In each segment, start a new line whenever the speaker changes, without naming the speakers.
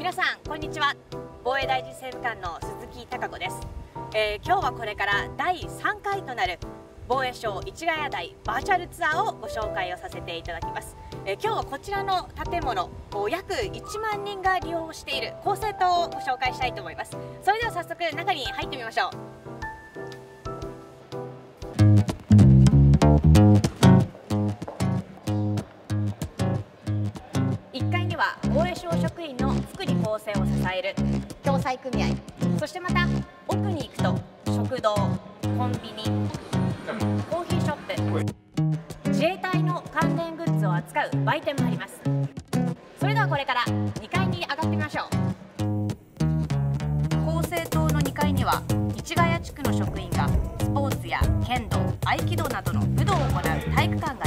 皆さんこんにちは。防衛大臣政務官の鈴木孝子です、えー、今日はこれから第3回となる防衛省市ヶ谷台バーチャルツアーをご紹介をさせていただきます、えー、今日はこちらの建物を約1万人が利用している構成棟をご紹介したいと思います。それでは早速中に入ってみましょう。防衛省職員の福利厚生を支える。共済組合。そしてまた奥に行くと食堂コンビニコーヒーショップ自衛隊の関連グッズを扱う売店もあります。それではこれから2階に上がってみましょう。厚生棟の2階には市ヶ谷地区の職員がスポーツや剣道合気道などの武道を行う体育館が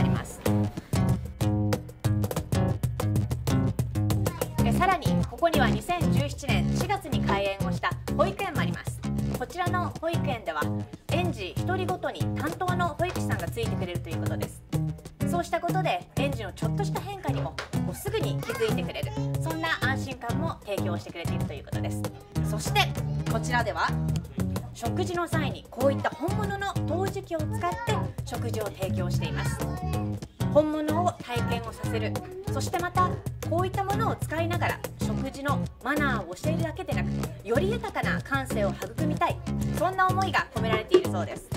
さらにここには2017年4月に開園をした保育園もあります。こちらの保育園では園児1人ごとに担当の保育士さんがついてくれるということです。そうしたことで園児のちょっとした変化にももうすぐに気づいてくれるそんな安心感も提供してくれているということです。そしてこちらでは食事の際にこういった本物の陶磁器を使って食事を提供しています。本物を体験をさせる。そしてまたこういったものを使いながら食事のマナーを教えるだけでなくより豊かな感性を育みたいそんな思いが込められているそうです。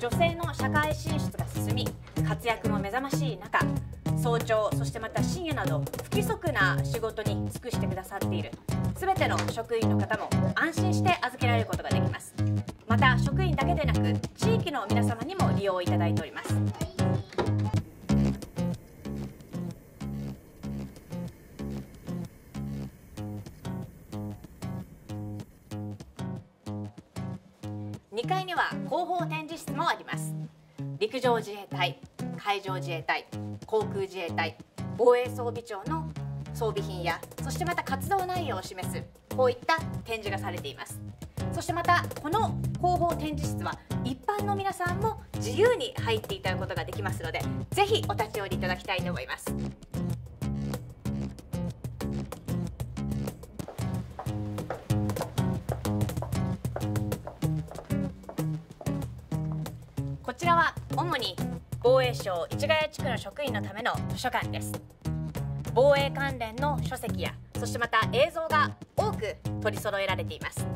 女性の社会進出が進み活躍も目覚ましい中早朝そしてまた深夜など不規則な仕事に尽くしてくださっている。全ての職員の方も安心して預けられることができます。また職員だけでなく地域の皆様にも利用いただいております。2階には広報展示室もあります。陸上自衛隊海上自衛隊航空自衛隊防衛装備庁の装備品やそしてまた活動内容を示すこういった展示がされています。そしてまたこの広報展示室は一般の皆さんも自由に入っていただくことができますのでぜひお立ち寄りいただきたいと思います。こちらは主に防衛省市ヶ谷地区の職員のための図書館です。防衛関連の書籍やそしてまた映像が多く取り揃えられています。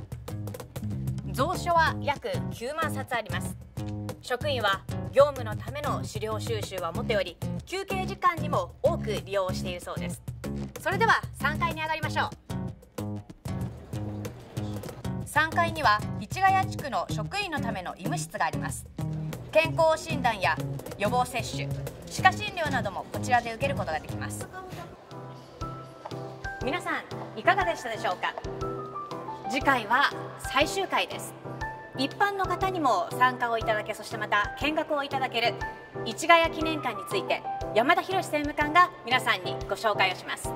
蔵書は約9万冊あります。職員は業務のための資料収集はもとより休憩時間にも多く利用しているそうです。それでは3階に上がりましょう。3階には市ヶ谷地区の職員のための医務室があります。健康診断や予防接種歯科診療などもこちらで受けることができます。皆さんいかがでしたでしょうか？次回は最終回です。一般の方にも参加をいただけそしてまた見学をいただける市ヶ谷記念館について山田博専務官が皆さんにご紹介をします。